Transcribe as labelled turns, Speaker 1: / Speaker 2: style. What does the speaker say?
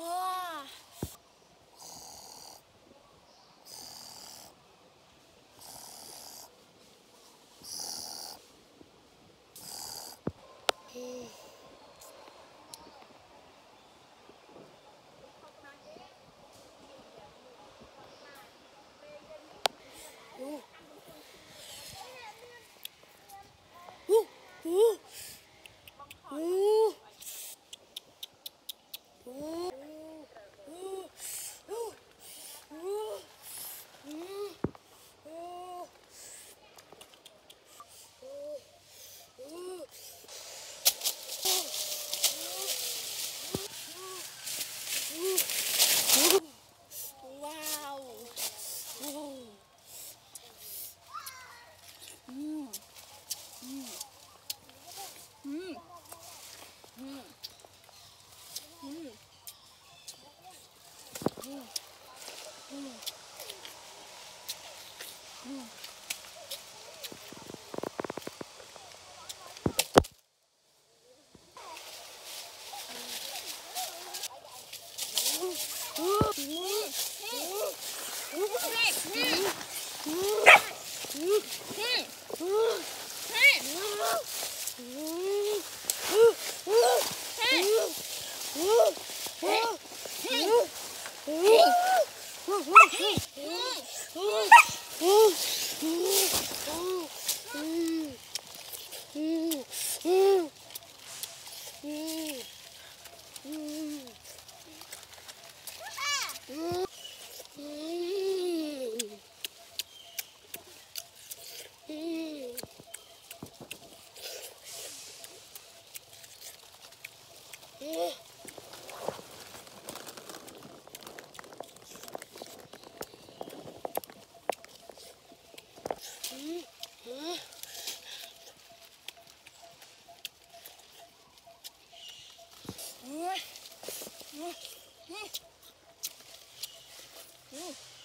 Speaker 1: 와. 음. 음. 음. Yeah. うん。